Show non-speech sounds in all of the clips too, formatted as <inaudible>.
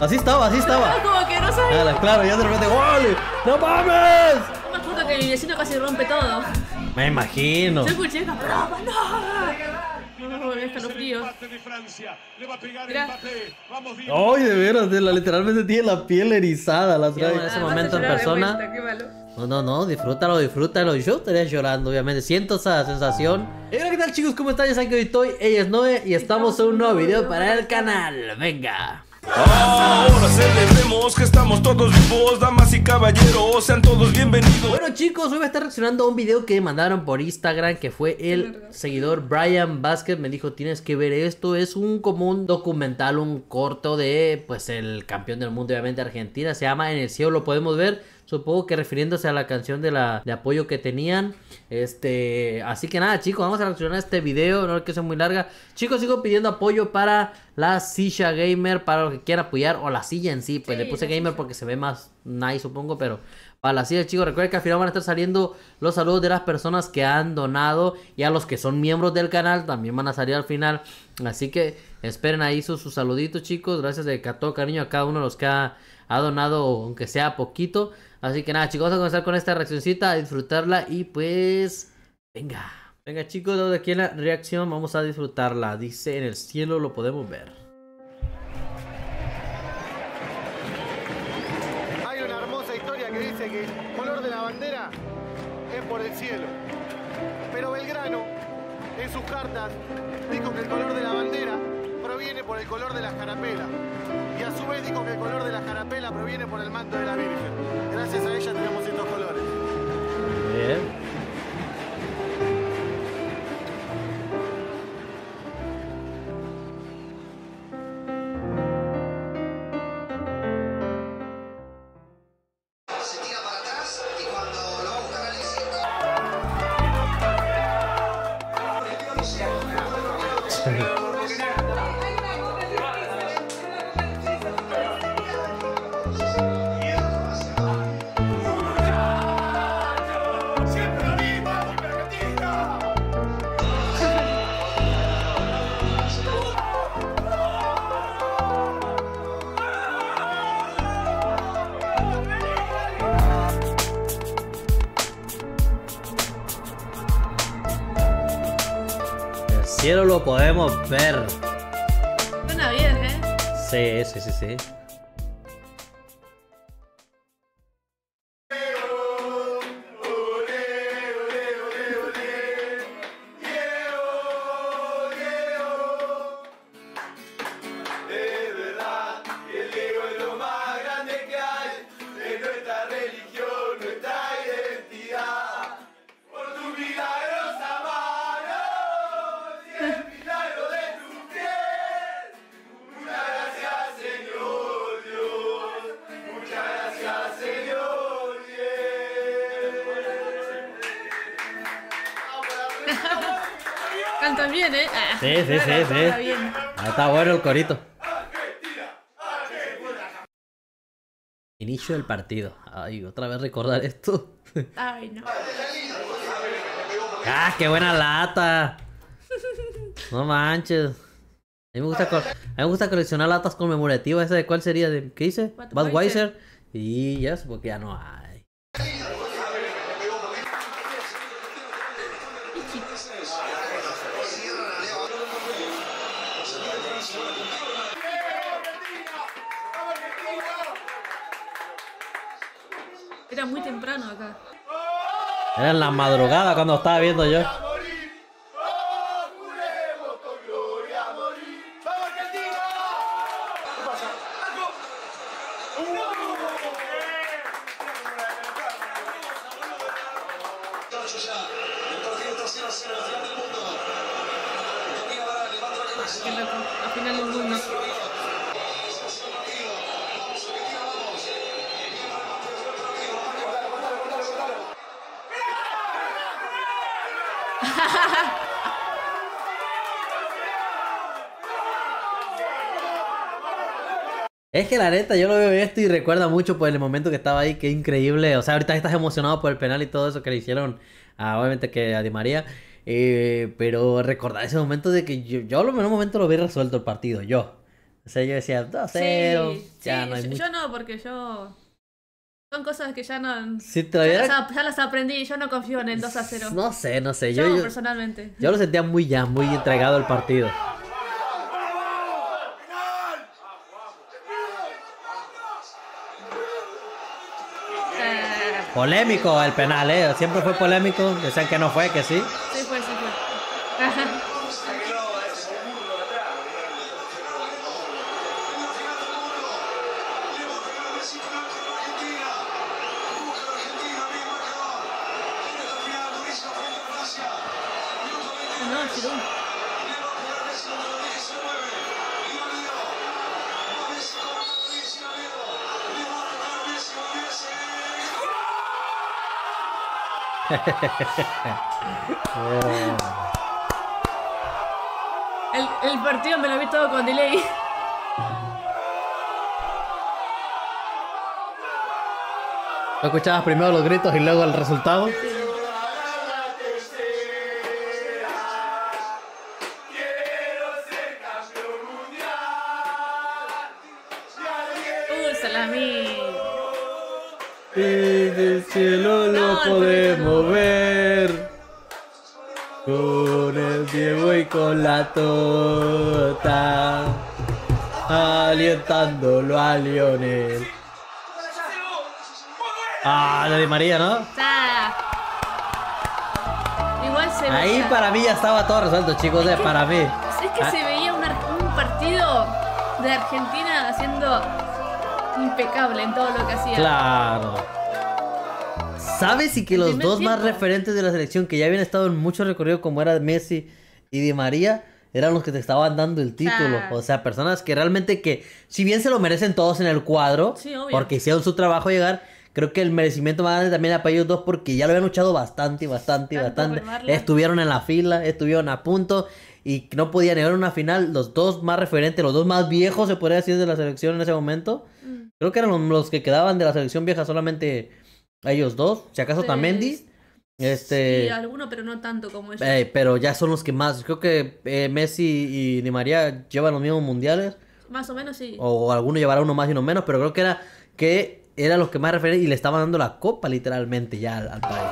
Así estaba, así estaba. <laughs> Como que no sabía. Claro, ya de repente, ¡gol! ¡No mames! Me acuerdo que mi vecino casi rompe todo. Me imagino. Yo escuché esta broma, no. No, me escalofrío. Mira. Ay, de veras, de la, literalmente tiene la piel erizada. La trae en ese Ah, momento en persona. vuelta, qué malo. No, no, no, disfrútalo, disfrútalo. Yo estaría llorando, obviamente. Siento esa sensación. Y hola, ¿qué tal, chicos? ¿Cómo están? Ya saben que hoy estoy. Ella es Noé y estamos en un nuevo video para el canal. Venga. Ahora celebremos que estamos todos vivos, damas y caballeros, sean todos bienvenidos. Bueno chicos, hoy voy a estar reaccionando a un video que mandaron por Instagram que fue el seguidor Brian Vázquez. Me dijo tienes que ver esto, es un como un documental, un corto de pues el campeón del mundo obviamente Argentina, se llama En el cielo lo podemos ver, supongo que refiriéndose a la canción de la de apoyo que tenían, este, así que nada chicos, vamos a reaccionar a este video, no es que sea muy larga, chicos sigo pidiendo apoyo para la silla gamer, para los que quieran apoyar o la silla en sí, pues Sí, le puse gamer porque se ve más nice supongo, pero para la silla, chicos, recuerden que al final van a estar saliendo los saludos de las personas que han donado y a los que son miembros del canal también van a salir al final. Así que esperen ahí sus, sus saluditos, chicos. Gracias de todo cariño a cada uno de los que ha, ha donado, aunque sea poquito. Así que nada, chicos, vamos a comenzar con esta reaccioncita, a disfrutarla y pues... Venga. Venga, chicos, de aquí en la reacción vamos a disfrutarla. Dice, en el cielo lo podemos ver. Hay una hermosa historia que dice que el color de la bandera es por el cielo. Pero Belgrano, en sus cartas, dijo que el color de la bandera proviene por el color de la jarapela. Y a su vez dijo que el color de la jarapela proviene por el manto de la Virgen. Gracias a ella tenemos estos colores. Bien. Cielo lo podemos ver. Suena bien, ¿eh? Sí, sí, sí, sí. Bien, ¿eh? Ah, Sí, sí, sí, sí. Está bien. Ah, está bueno el corito. Inicio del partido. Ay, otra vez recordar esto. Ay, no. ¡Ah, qué buena lata! No manches. A mí me gusta, a mí me gusta coleccionar latas conmemorativas. ¿Esa de cuál sería? ¿De qué hice? Budweiser. Y ya, porque ya no hay. Era muy temprano acá. Era en la madrugada cuando estaba viendo yo. morir. ¡Oh, juremos con gloria a morir! ¡Vamos, Argentina! ¿Qué pasa? ¡Arco! Tacho ya, el partido está 0 a 0 al final del mundo. Domina Barán, levanta la cabeza. Qué loco. Al final del mundo. Es que la neta, yo lo veo esto y recuerda mucho por el momento que estaba ahí, que increíble. O sea, ahorita estás emocionado por el penal y todo eso que le hicieron, a, obviamente que a Di María. Eh, pero recordar ese momento de que yo, yo a lo menos un momento lo vi resuelto el partido, yo. O sea, yo decía 2-0. Sí, ya sí, no hay yo, mucho. yo no, porque yo. Son cosas que ya no. Si te Ya las, ya las aprendí, yo no confío en el 2 a 0. No sé, no sé. yo, Yo, yo, personalmente. yo lo sentía muy ya, muy entregado el partido. Eh, Polémico el penal, ¿eh? Siempre fue polémico. Decían que no fue, que sí. sí, fue, sí, fue. <laughs> El, el partido me lo vi todo con delay. ¿No escuchabas primero los gritos y luego el resultado? La Tota. Alientándolo a Lionel. Ah, la de María, ¿no? Igual se Ahí veía. para mí ya estaba todo resuelto, chicos. eh, para mí. Es que Ah, se veía un, ar- un partido de Argentina haciendo impecable en todo lo que hacía. Claro. ¿Sabes? Y que El los dos más referentes de la selección que ya habían estado en mucho recorrido, como era Messi y Di María, eran los que te estaban dando el título. Ah. O sea, personas que realmente que, si bien se lo merecen todos en el cuadro, Sí, porque hicieron su trabajo llegar, creo que el merecimiento más grande también era para ellos dos porque ya lo habían luchado bastante, bastante, Tanto bastante. Estuvieron en la fila, estuvieron a punto. Y no podían llegar a una final. Los dos más referentes, los dos más viejos, se podría decir, de la selección en ese momento. Mm. Creo que eran los, los que quedaban de la selección vieja solamente ellos dos. Si acaso Sí. Tamendi. Este. Sí, alguno, pero no tanto como ellos. eh, pero ya son los que más. Creo que eh, Messi y Di María llevan los mismos mundiales. Más o menos sí. O alguno llevará uno más y uno menos. Pero creo que era que eran los que más referentes y le estaban dando la copa literalmente ya al, al país.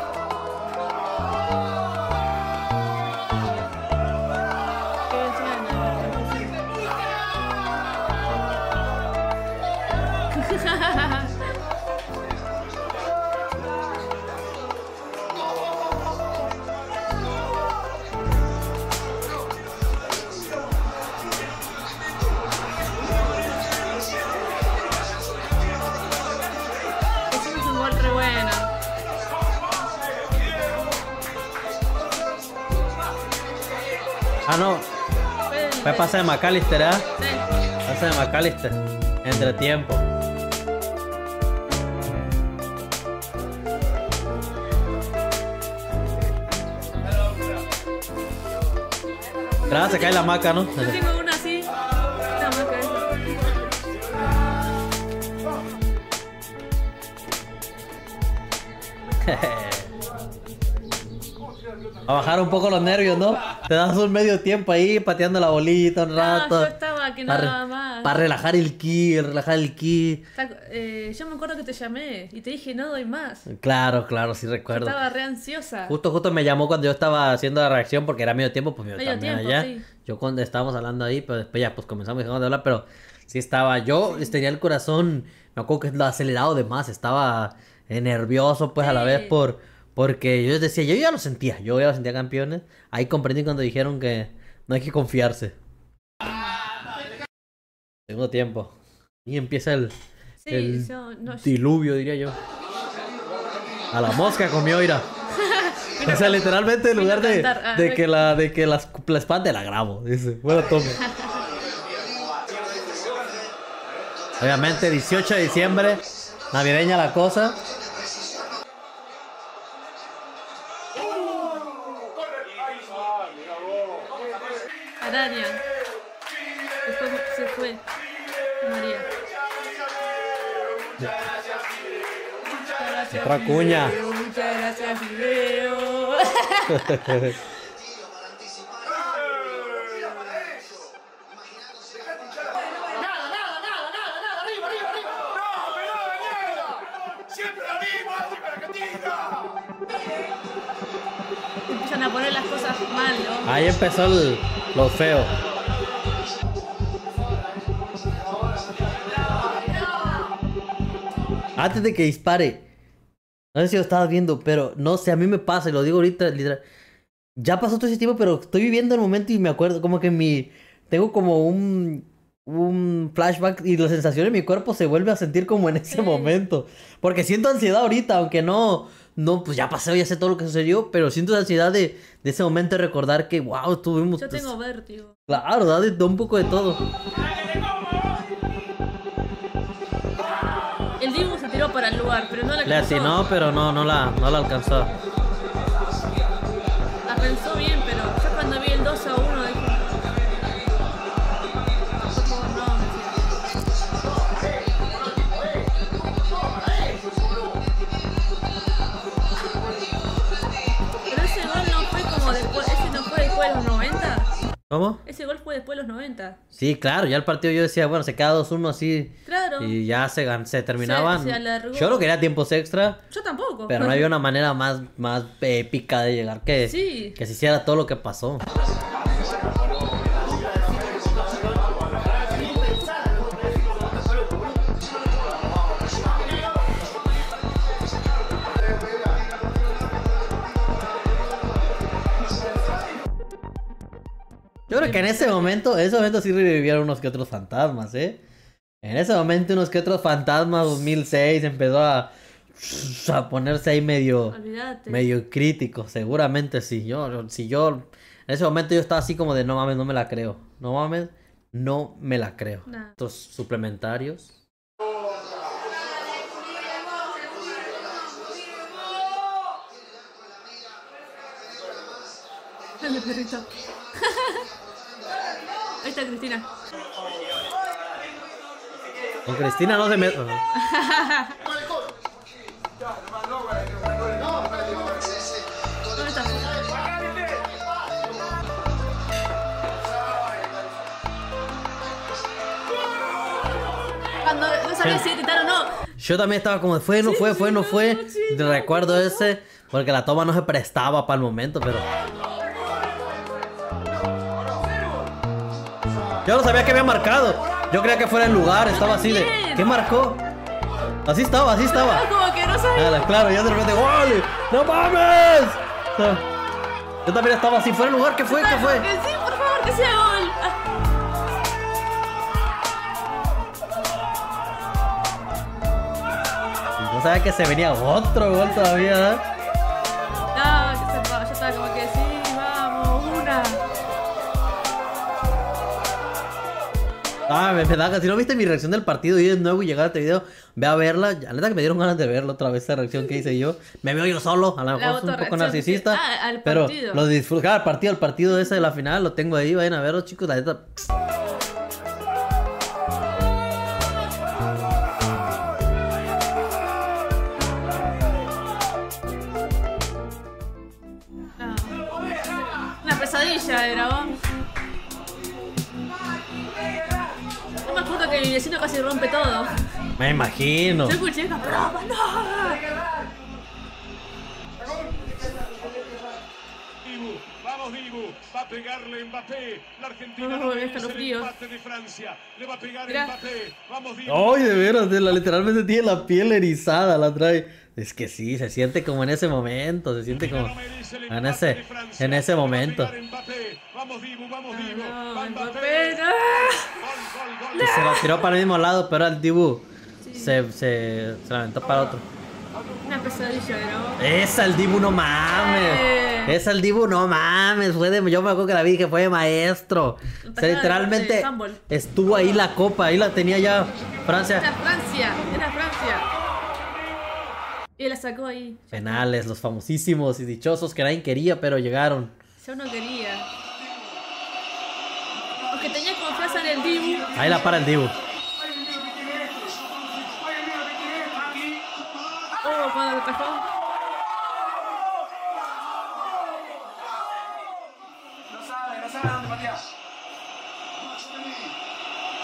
Ah, no. Fue pase de McAllister, ¿ah? Sí. Pase de McAllister. Entre tiempo. Se cae la maca, ¿no? Yo tengo una así. Una marca esa. <laughs> A bajar un poco los nervios, ¿no? Te das un medio tiempo ahí pateando la bolita un No, rato. yo estaba que no Para, daba más. para relajar el ki, relajar el ki. Eh, yo me acuerdo que te llamé y te dije no doy más. Claro, claro, sí recuerdo. Estaba re ansiosa. Justo, justo me llamó cuando yo estaba haciendo la reacción porque era medio tiempo, pues Medio también tiempo, allá. sí. Yo cuando estábamos hablando ahí, pero después ya pues comenzamos dejamos de hablar, pero sí estaba, yo tenía el corazón, me acuerdo que lo acelerado de más, estaba nervioso pues a la vez por, porque yo decía, yo ya lo sentía, yo ya lo sentía campeones. Ahí comprendí cuando dijeron que no hay que confiarse. Segundo tiempo. Y empieza el, Sí, el yo no. diluvio, diría yo. A la mosca comió, ira. <laughs> O sea, literalmente en lugar de, ah, de que la de que las, la espante la grabo, dice. Bueno, tome. <laughs> Obviamente 18 de diciembre, navideña la cosa. Racuña. Muchas gracias, video. Empiezan a poner las cosas mal, ¿no? Ahí empezó el, lo feo. Antes de que dispare, no sé si lo estabas viendo, pero no sé, a mí me pasa, y lo digo ahorita, literal. Ya pasó todo ese tiempo, pero estoy viviendo el momento y me acuerdo, como que mi. Tengo como un. Un flashback y la sensación en mi cuerpo se vuelve a sentir como en ese Sí. momento. Porque siento ansiedad ahorita, aunque no. No, pues ya pasé, ya sé todo lo que sucedió, pero siento ansiedad de, de ese momento de recordar que, wow, tuvimos. Yo tengo vértigo. Claro, da, da un poco de todo. Lugar, pero no la Le atinó, pero no, no la, no la alcanzó. ¿Cómo? Ese gol fue después de los 90. Sí, claro, ya el partido yo decía, bueno, se queda 2-1 así. Claro. Y ya se, se terminaban. se. Yo no quería tiempos extra, Yo tampoco. pero no había una manera más, más épica de llegar que, Sí. que se hiciera todo lo que pasó. Yo creo que en ese momento, en ese momento sí revivieron unos que otros fantasmas, ¿eh? En ese momento unos que otros fantasmas 2006 empezó a, a ponerse ahí medio Olvídate. medio crítico, seguramente sí. Yo, si yo, en ese momento yo estaba así como de no mames, no me la creo. No mames, no me la creo. Nah. Estos suplementarios. Perrito. Ahí está Cristina. Con Cristina no se me. Cuando no sabía si gritaron o no. Yo también estaba como de fue, no fue, sí, fue, no fue. sí, no. Recuerdo ese, porque la toma no se prestaba para el momento, pero. Yo no sabía que había marcado. Yo creía que fuera el lugar, estaba así de. ¿Qué marcó? Así estaba, así estaba. Ah, Como que no sabía. Claro, claro, yo de repente, ¡gol! ¡No mames! O sea, Yo también estaba así, ¿fuera el lugar? ¿Qué fue? ¿Qué fue? Que sí, por favor, que sea gol. Ah, No sabía que se venía otro gol todavía, ¿eh? Ah, me, da Si no viste mi reacción del partido y de nuevo y llegar a este video, ve a verla. La neta que me dieron ganas de verla otra vez, esa reacción que hice yo. Me veo yo solo, a lo La mejor soy un poco narcisista. ah, al pero lo disfruto. Cada partido, el partido ese de la final, lo tengo ahí, vayan a verlo, chicos. La neta. No. Una pesadilla era, vos. Que mi vecino casi rompe todo. Me imagino. Yo escuché esa broma, no. Vamos Dibu, va a pegarle Mbappé, la Argentina No, no es merece el escalofrío. empate de Francia, le va a pegar Mira. Mbappé, vamos Dibu. Ay, de veras, de la, literalmente tiene la piel erizada, la trae. Es que sí, se siente como en ese momento, se siente como en ese, en ese le va a momento. pegar Mbappé, Vamos Dibu, vamos Dibu, No, va Mbappé, Mbappé, no. gol, gol, gol. Que se la tiró para el mismo lado, pero el Dibu se, se, se la aventó para otro. Una pesadilla era, vos. Esa el Dibu no mames. Eh. Esa el Dibu no mames. Fue de, yo me acuerdo que la vi que fue de maestro. O sea, literalmente de estuvo ahí la copa, ahí la tenía ya Francia. Era Francia, era Francia. Y la sacó ahí. Penales, los famosísimos y dichosos que nadie quería, pero llegaron. Yo no quería. Porque tenía confianza en el Dibu. Ahí la para el Dibu. Oh, cuando lo.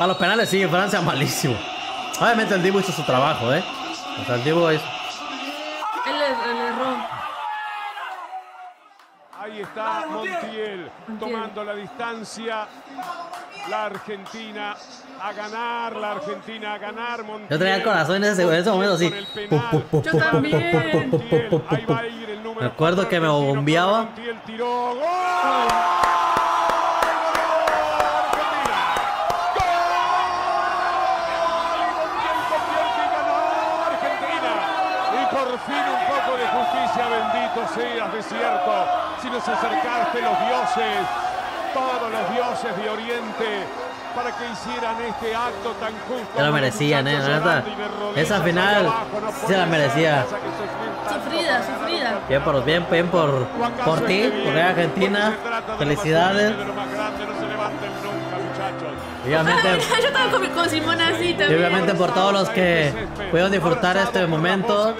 A los penales sí, Francia malísimo. Obviamente el Dibu hizo su trabajo, ¿eh? O sea, el Dibu hizo... Ahí está Montiel tomando la distancia. La Argentina a ganar, la Argentina a ganar. Montiel, Yo el corazón en ese, en ese momento puf, Yo también. Me acuerdo que me bombeaba. Montiel tiró. ¡Gol! Argentina. ¡Gol! Y Montiel convierte y ganó Argentina. Y por fin un poco de justicia, bendito seas, desierto. Si nos acercaste los dioses, todos los dioses de Oriente, para que hicieran este acto tan justo. Se lo merecían, eh, la neta. Esa final se la merecía. Sufrida, sufrida. Bien por, bien, bien por, por ti, por la Argentina. Felicidades. Obviamente, <laughs> Yo estaba con, con Simón así y también. obviamente por todos los que pudieron disfrutar este momento.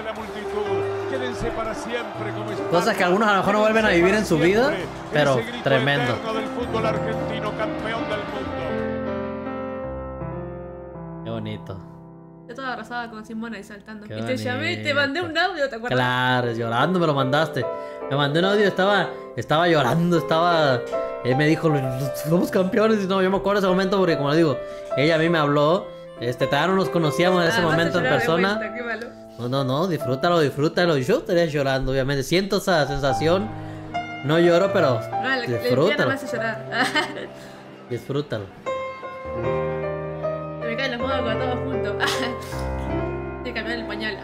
Cosas que algunos a lo mejor no vuelven a vivir en su vida, pero tremendo. Del fútbol argentino, campeón del mundo. Qué bonito. Yo estaba abrazada con Simona y saltando. Qué y te llamé, te bonito. mandé un audio, ¿te acuerdas? Claro, llorando me lo mandaste. Me mandé un audio, estaba, estaba llorando, estaba. Él me dijo, somos campeones. Y no, yo me acuerdo de ese momento porque, como le digo, ella a mí me habló. Este, todavía no nos conocíamos en ese Ah, momento en persona. vuelta, qué malo. No, no, no, disfrútalo, disfrútalo. Yo estaría llorando, obviamente. Siento esa sensación. No lloro, pero No, la, disfrútalo. llorar. <laughs> Disfrútalo. Se me caen los modos con todos juntos. <laughs> Te cambiar el pañal.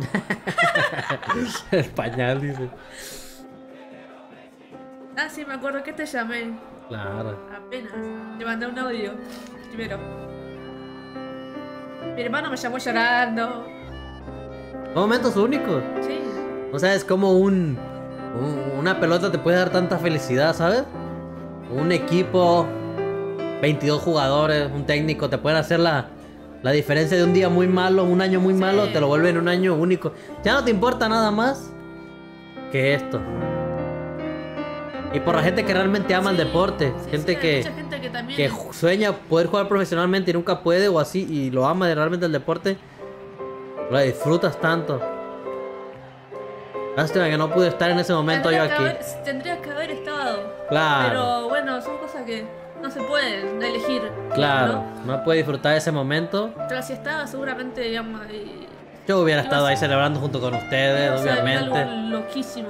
<laughs> El pañal, dice. Ah, sí, me acuerdo que te llamé. Claro. Apenas. Te mandé un audio. Primero. Mi hermano me llamó llorando. Momentos únicos. Sí. O sea, es como un, un- Una pelota te puede dar tanta felicidad, ¿sabes? Un equipo, 22 jugadores, un técnico, te pueden hacer la, la diferencia de un día muy malo, un año muy Sí. malo, te lo vuelven un año único. Ya no te importa nada más que esto. Y por la gente que realmente ama el deporte, sí, gente que, mucha gente que que sueña poder jugar profesionalmente y nunca puede o así y lo ama de realmente el deporte, lo disfrutas tanto. Lástima que no pude estar en ese momento yo Tendría que aquí. haber- tendría que haber estado. Claro, Pero bueno, son cosas que no se pueden elegir. claro, ¿no? no pude disfrutar ese momento. Pero si estaba, seguramente, digamos, ahí. Yo hubiera estado ahí celebrando junto con ustedes, ser obviamente. algo loquísimo.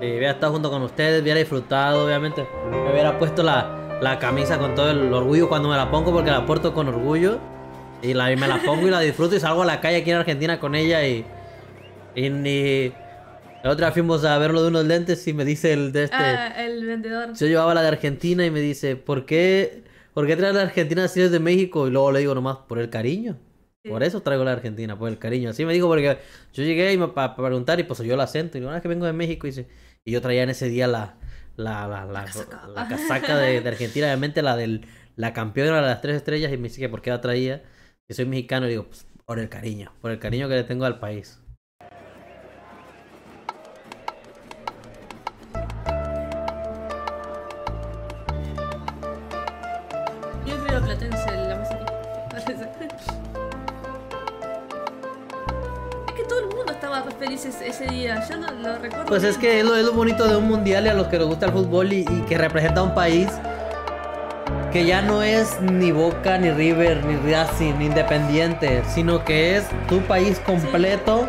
Sí, hubiera estado junto con ustedes, hubiera disfrutado, obviamente. Me hubiera puesto la, la camisa con todo el orgullo cuando me la pongo porque la porto con orgullo. Y, la, me la pongo y la disfruto y salgo a la calle aquí en Argentina con ella y... Y ni... La otra fuimos a verlo de unos lentes y me dice el de este... Ah, el vendedor. Yo llevaba la de Argentina y me dice, ¿por qué, ¿por qué traes la Argentina si eres de México? Y luego le digo nomás, por el cariño. Sí. Por eso traigo la Argentina, por el cariño. Así me dijo porque yo llegué y me para preguntar y pues yo el acento. Y digo, "Ah, es que vengo de México. Y, dice, y yo traía en ese día la, la, la, la, casaca. la casaca de, de Argentina, obviamente la del la campeona de las tres estrellas. Y me dice que por qué la traía, que soy mexicano. Y digo, pues por el cariño, por el cariño que le tengo al país. Yo creo platense la. Parece. Es que todo el mundo estaba feliz ese, ese día. Yo no lo recuerdo. Pues es que es lo, es lo bonito de un mundial y a los que les gusta el fútbol y, y que representa a un país que ya no es ni Boca, ni River, ni Racing, ni Independiente, sino que es tu país completo,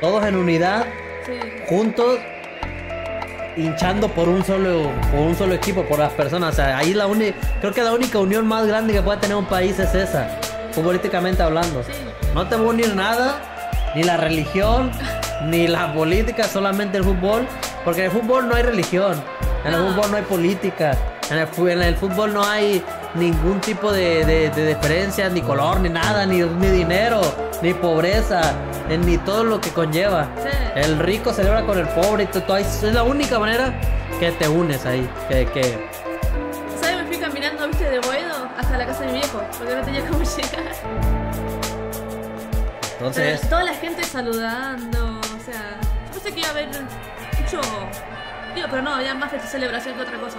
todos en unidad, Sí. juntos, hinchando por un solo, por un solo equipo, por las personas. O sea, ahí la única, creo que la única unión más grande que puede tener un país es esa, futbolísticamente hablando. Sí. No te va a unir nada, ni la religión, <laughs> ni la política, solamente el fútbol. Porque en el fútbol no hay religión, en el fútbol no hay política, en el, en el fútbol no hay ningún tipo de, de, de diferencias, ni color, ni nada, ni, ni dinero, ni pobreza, ni todo lo que conlleva. Sí. El rico celebra con el pobre y es la única manera que te unes ahí. Que, que... ¿Sabes? Me fui caminando, viste, de Boedo hasta la casa de mi viejo. Porque no tenía cómo llegar. Entonces, Pero toda la gente saludando. O sea, yo pensé que iba a haber mucho. Digo, pero no, había más de celebración que otra cosa.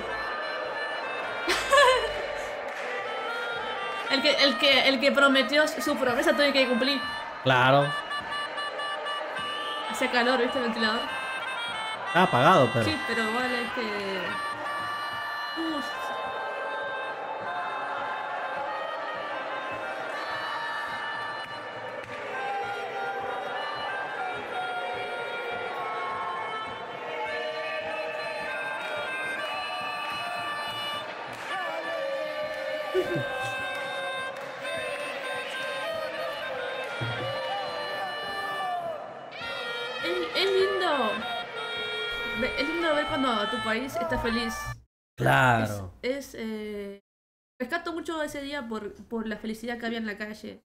El, que, el, que, el que prometió su promesa tiene que cumplir. claro. Hacía calor, ¿viste? El ventilador. Está apagado, pero. Sí, pero. Uh, es, <laughs> ver cuando tu país está feliz. Claro. Es, es, eh, rescato mucho ese día por, por la felicidad que había en la calle.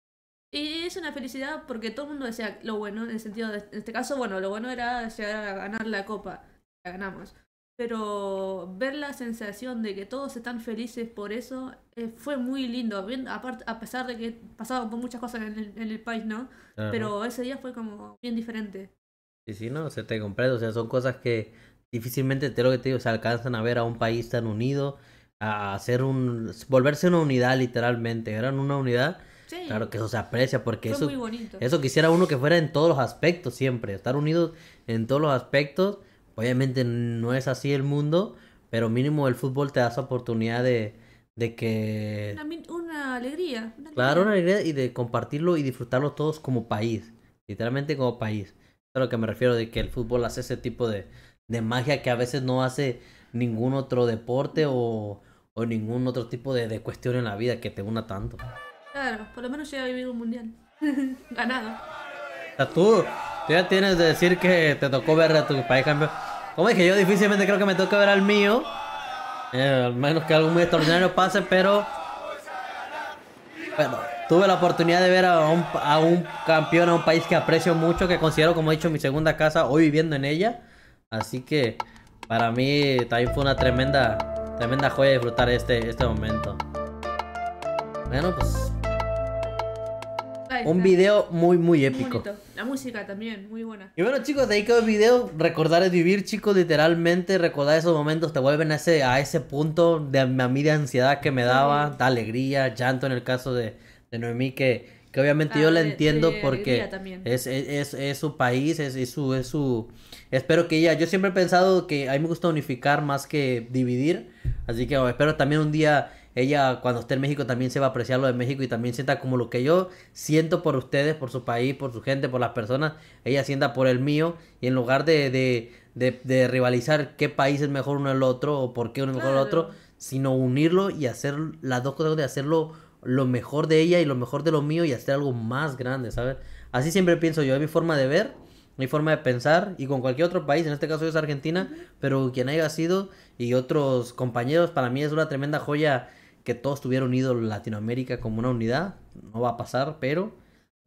Y es una felicidad porque todo el mundo decía lo bueno, en el sentido de, en este caso, bueno, lo bueno era llegar a ganar la copa, la ganamos. Pero ver la sensación de que todos están felices por eso eh, fue muy lindo. Bien, aparte, a pesar de que pasaban por muchas cosas en el, en el país, ¿no? Ajá. Pero ese día fue como bien diferente. Sí, sí, no, se te comprende. O sea, son cosas que difícilmente, te lo que te digo, se alcanzan a ver a un país tan unido, a hacer un. volverse una unidad, literalmente. Eran una unidad. Sí, Claro que eso se aprecia, porque fue eso. muy bonito. Eso quisiera uno que fuera en todos los aspectos siempre, estar unidos en todos los aspectos. Obviamente no es así el mundo, pero mínimo el fútbol te da esa oportunidad de, de que... Una, min- una alegría. una Claro, una alegría. alegría y de compartirlo y disfrutarlo todos como país, literalmente como país. Es a lo que me refiero de que el fútbol hace ese tipo de, de magia que a veces no hace ningún otro deporte o, o ningún otro tipo de, de cuestión en la vida que te una tanto. Claro, por lo menos llega a vivir un mundial. <laughs> Ganado. O sea, tú, tú ya tienes de decir que te tocó ver a tu país campeón. Como dije, yo difícilmente creo que me toque ver al mío. Eh, al menos que algo muy extraordinario pase, pero. Bueno, tuve la oportunidad de ver a un, a un campeón, a un país que aprecio mucho, que considero, como he dicho, mi segunda casa, hoy viviendo en ella. Así que para mí también fue una tremenda, tremenda joya disfrutar este, este momento. Bueno, pues un video muy, muy épico. La música también, muy buena. Y bueno chicos, de ahí quedó el video. Recordar es vivir chicos, literalmente. Recordar esos momentos te vuelven a ese, a ese punto de a mí de ansiedad que me daba. De alegría, llanto en el caso de, de Noemí que, que obviamente Ah, yo la de- entiendo de porque es, es, es, su país, es, es su, es su... Espero que ella, yo siempre he pensado que a mí me gusta unificar más que dividir. Así que espero también un día ella cuando esté en México también se va a apreciar lo de México y también sienta como lo que yo siento por ustedes, por su país, por su gente, por las personas, ella sienta por el mío y en lugar de, de, de, de rivalizar qué país es mejor uno el otro o por qué uno es mejor el Claro. otro, sino unirlo y hacer las dos cosas de hacerlo lo mejor de ella y lo mejor de lo mío y hacer algo más grande, ¿sabes? Así siempre pienso yo, es mi forma de ver, mi forma de pensar y con cualquier otro país, en este caso es Argentina, pero quien haya sido y otros compañeros, para mí es una tremenda joya que todos estuvieran unidos Latinoamérica como una unidad, no va a pasar, pero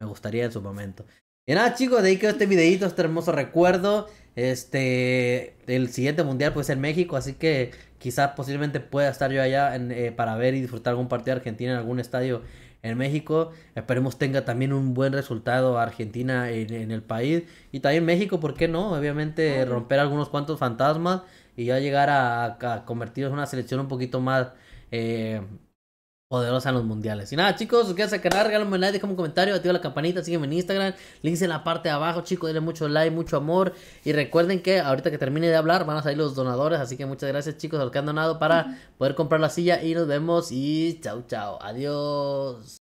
me gustaría en su momento. Y nada chicos, de ahí quedó este videito, este hermoso recuerdo. Este, el siguiente mundial pues en México, así que quizás posiblemente pueda estar yo allá en, eh, para ver y disfrutar algún partido de Argentina en algún estadio en México. Esperemos tenga también un buen resultado Argentina en, en el país y también México, ¿por qué no? Obviamente romper algunos cuantos fantasmas y ya llegar a, a convertirnos en una selección un poquito más eh, poderosa en los mundiales. Y nada, chicos, suscríbanse al canal, regálenme un like, déjame un comentario, activa la campanita, sígueme en Instagram, links en la parte de abajo, chicos, denle mucho like, mucho amor. Y recuerden que ahorita que termine de hablar van a salir los donadores, así que muchas gracias, chicos, a los que han donado para poder comprar la silla. Y nos vemos y chao, chao, adiós.